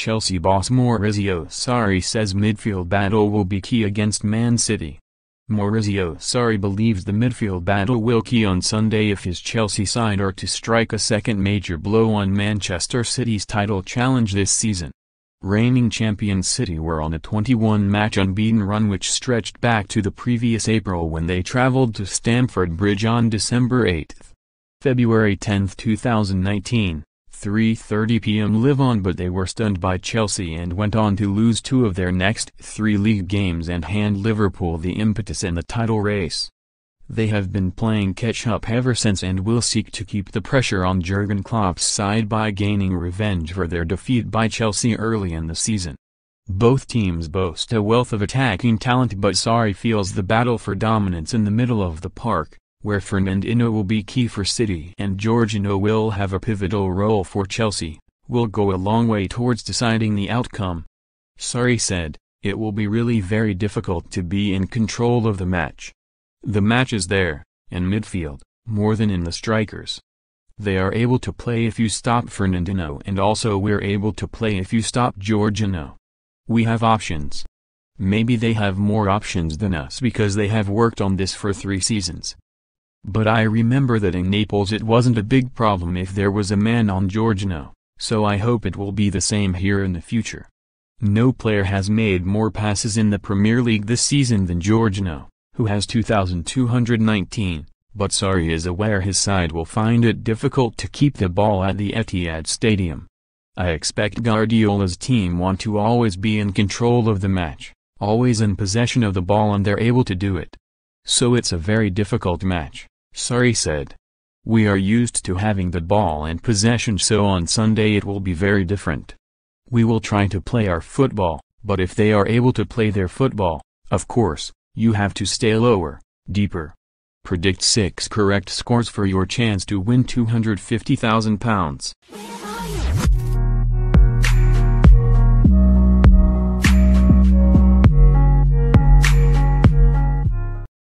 Chelsea boss Maurizio Sarri says midfield battle will be key against Man City. Maurizio Sarri believes the midfield battle will key on Sunday if his Chelsea side are to strike a second major blow on Manchester City's title challenge this season. Reigning champion City were on a 21-match unbeaten run which stretched back to the previous April when they travelled to Stamford Bridge on December 8. February 10, 2019. 3.30 p.m. live on but they were stunned by Chelsea and went on to lose two of their next three league games and hand Liverpool the impetus in the title race. They have been playing catch-up ever since and will seek to keep the pressure on Jurgen Klopp's side by gaining revenge for their defeat by Chelsea early in the season. Both teams boast a wealth of attacking talent but Sarri feels the battle for dominance in the middle of the park, where Fernandinho will be key for City and Jorginho will have a pivotal role for Chelsea, will go a long way towards deciding the outcome. Sarri said, it will be really very difficult to be in control of the match. The match is there, in midfield, more than in the strikers. They are able to play if you stop Fernandinho and also we're able to play if you stop Jorginho. We have options. Maybe they have more options than us because they have worked on this for three seasons. But I remember that in Naples it wasn't a big problem if there was a man on Jorginho, so I hope it will be the same here in the future. No player has made more passes in the Premier League this season than Jorginho, who has 2,219, but Sarri is aware his side will find it difficult to keep the ball at the Etihad Stadium. I expect Guardiola's team want to always be in control of the match, always in possession of the ball and they're able to do it. So it's a very difficult match. Sarri said. We are used to having the ball and possession so on Sunday it will be very different. We will try to play our football, but if they are able to play their football, of course, you have to stay lower, deeper. Predict 6 correct scores for your chance to win £250,000.